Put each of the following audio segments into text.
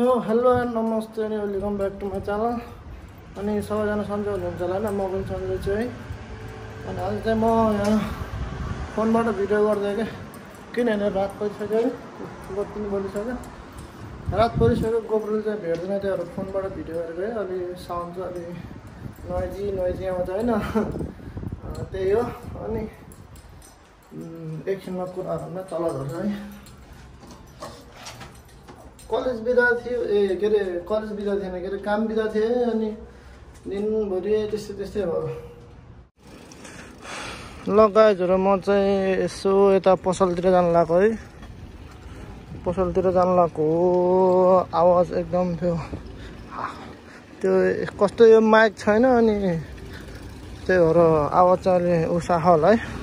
Hello and नमस्ते अनि welcome back to my channel अनि सबैजना सन्चै हुनुहुन्छ होला होइन? म पनि सन्चै छु है। अनि आज चाहिँ म यहाँ फोनबाट भिडियो गर्दै क्या किनभने रात परिसक्यो है? पनि बलिसक्यो। रात परिसक्यो गोब्रोले चाहिँ भेट्दैन त्यही भएर फोनबाट भिडियो गरेको है। अलि साउन्ड चाहिँ अलि नोइजी नोइजी आउँछ होइन? त्यही हो। अनि एकछिनमा कुराहरूमा चला झर्छ है। कलेज बिदा थियो ए के अरे कलेज बिदा थिएन के अरे काम बिदा थिएँ अनि दिनभरि त्यस्तै त्यस्तै भयो। ल गाइजहरू म चाहिँ यसो यता पसलतिर जानु लाग्यो है। पसलतिर जानु लाग्यो आवाज एकदम हा- त्यो कस्तो यो माइक छैन अनि त्यही भएर आवाज चाहिँ अलि उसा होला है।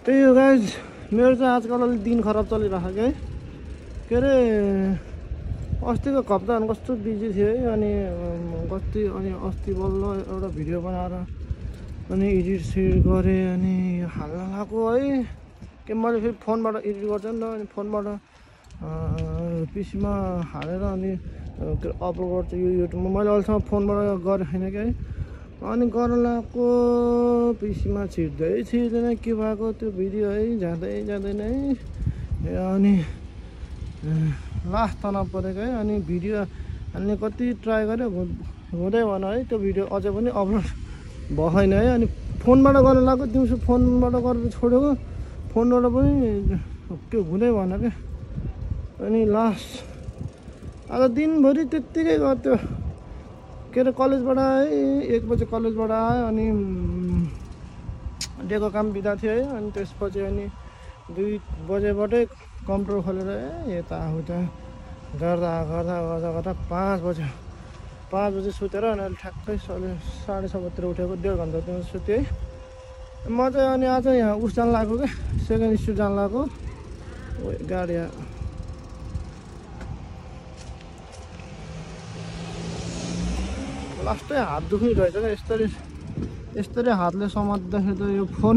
त्यही हो गाइज मेरो चाहिँ आजकल अलिक दिन खराब चलिरहेको क्या है। के अरे अस्तिको हप्ता कस्तो बिजी थियो है अनि कति अनि अस्ति बल्ल एउटा भिडियो बनाएर अनि एडिट सेडिट गरेँ अनि हाल्न लगाएको है। के मैले फेरि फोनबाट एडिट गर्छु नि त अनि फोनबाट पिसीमा हालेर अनि अपलोड गर्छु यो युट्युबमा। मैले अहिलेसम्म फोनबाट गरेको छैन क्या है। अनि गर्न लगाएको पिसीमा छिर्दै छिर्दैन के भएको त्यो भिडियो है जाँदै जाँदैन है। अनि लास्ट तनाव परेको है अनि भिडियो हाल्ने कति ट्राई गऱ्यो हुँदै भएन है त्यो भिडियो अझै पनि अपलोड भएन है। अनि फोनबाट गर्न लाग्यो दिउँसो फोनबाट गरेर छोडेको फोनबाट पनि त्यो हुँदै भएन क्या अनि लास्ट आज दिनभरि त्यत्तिकै गर्थ्यो। के अरे कलेजबाट है एक बजे कलेजबाट आयो अनि डेको काम बिदा थियो है अनि त्यसपछि अनि दुई बजेबाटै कम्प्युटर खोलेर ए यता उता गर्दा गर्दा गर्दा गर्दा पाँच बज्यो पाँच बजी सुतेर अनि अहिले ठ्याक्कै सले साढे सबतिर उठेको डेढ घन्टा त्यो सुतेँ है। म चाहिँ अनि आज यहाँ उस जानु लाग्यो क्या सेकेन्ड स्टुड जानु लाग्यो ओ, गाडी आ- लास्टै हात दुखिरहेछ क्या यस्तरी यस्तरी हातले समात्दाखेरि त यो फोन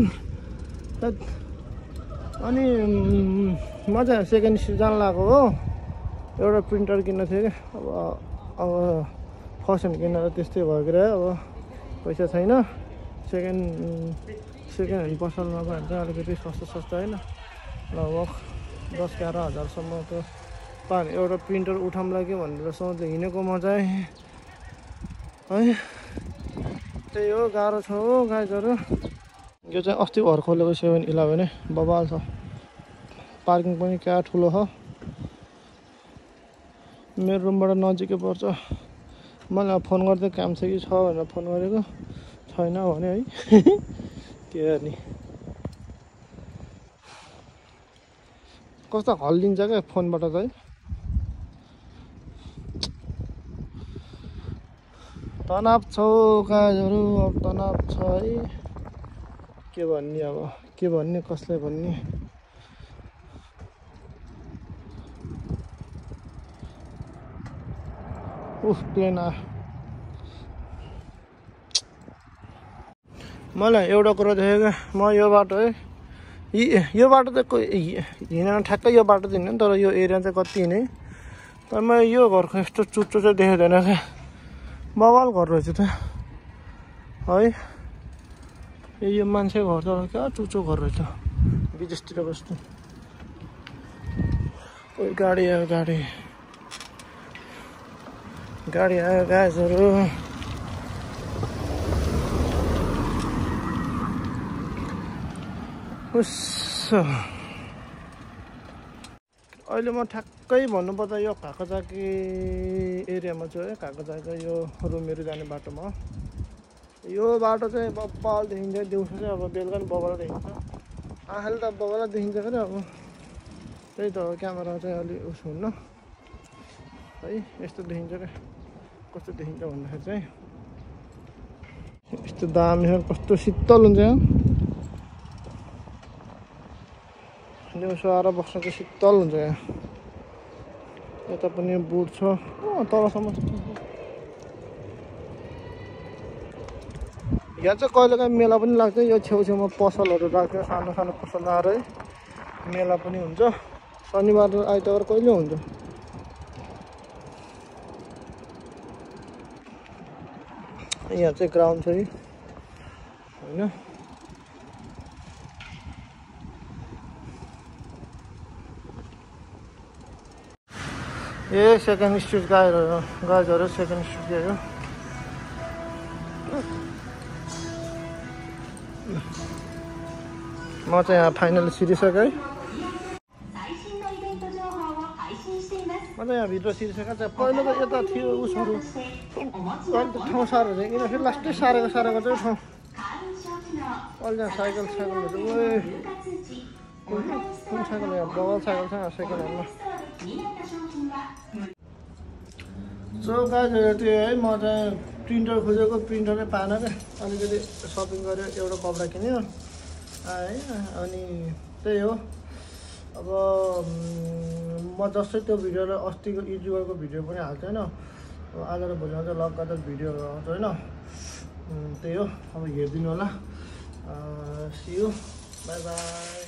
त अनि म चाहिँ सेकेन्ड स्टिल जानु लागेको हो एउटा प्रिन्टर किन्न थियो क्या अब अब फर्स्ट ह्यान्ड किनेर त्यस्तै भयो के अब पैसा छैन सेकेन्ड सेकेन्ड ह्यान्ड पसलमा गयो भने चाहिँ अलिकति सस्तो सस्तो होइन लगभग दस एघार हजारसम्मको पानी एउटा प्रिन्टर उठाउँला कि भनेर सोच्दै हिँडेको म चाहिँ है। त्यही हो गाह्रो छ हो गाइजहरू यो चाहिँ अस्ति भर खोलेको सेभेन इलेभेन बबाल छ। पार्किङ पनि क्या ठुलो छ। मेरो रुमबाट नजिकै पर्छ। मैले फोन गर्दै काम छ कि छ भनेर फोन गरेको। छैन भने है के गर्ने। कस्तो हल्लिन्छ क्या फोनबाट चाहिँ तनाव छ हौ गाजहरू अब तनाव छ है। के भन्ने अब के भन्ने कसलाई भन्ने? उफ प्लेन मलाई एउटा कुरो देखेँ क्या म यो बाटो है यी बाटो त कोही हि- हिँडेन ठ्याक्कै यो बाटो त हिँडेन तर यो एरिया चाहिँ कति हिँडेँ तर मैले यो घरको यस्तो चुच्चो चाहिँ देखेको थिएन क्या। बवाल घर रहेछ त। है? ए यो मान्छे घर त क्या चुचो घर रहेछ। विदेशतिर बस्नु। कोही गाडी आयो गाडी। गाडी आयो गाजहरू उस। अहिले म ठ्याक्कै भन्नुपर्दा यो काकाजाकी एरियामा छु है काकाजाकी यो रुमहरू जाने बाटोमा यो बाटो चाहिँ बब्बाल देखिन्छ दिउँसो चाहिँ अब बेलुका पनि बबाल देखिन्छ। आँखाले त बबाल देखिन्छ क्या अब। त्यही त हो क्यामेरा चाहिँ अलिक उस हुन्न। है यस्तो देखिन्छ क्या। कस्तो देखिन्छ भन्दाखेरि चाहिँ यस्तो दामी कस्तो शीतल हुन्छ यहाँ दिउँसो आएर बस्न चाहिँ शीतल हुन्छ यहाँ यता पनि बुट छ। तलसम्म। यहाँ चाहिँ कहिलेकाहीँ मेला पनि लाग्छ। यो छेउछेउमा पसलहरू राख्छ सानो सानो पसल लाएर है मेला पनि हुन्छ। शनिबार आइतबार कहिले हुन्छ? यहाँ चाहिँ ग्राउन्ड छ है होइन? ए सेकेन्ड स्ट्रिट गाईहरू गाइजहरू सेकेन्ड स्ट्रिट गयो म चाहिँ यहाँ फाइनल सिरिसकेँ म चाहिँ यहाँभित्र सिरिसकेँ चाहिँ पहिला त यता थियो उसहरू त ठाउँ साह्रो थियो किन फेरि लास्टै साह्रेको सारेको चाहिँ ठाउँ अहिले साइकल साइकलहरू कुन साइकल यहाँ बगल साइकल छ सेकेन्ड ह्यान्डमा चौकाजहरू त्यो है म चाहिँ प्रिन्टर खोजेको प्रिन्टर नै पाएन क्या अलिकति सपिङ गरे एउटा कपडा किन्यो। है अनि त्यही हो। अब म जस्तै त्यो भिडियोलाई अस्तिको इजुअलको भिडियो पनि हाल्छु होइन। अब आज र भोलि आउँछ लगातार भिडियोहरू आउँछ होइन। त्यही हो। अब हेरिदिनु होला। सियो बाई बाई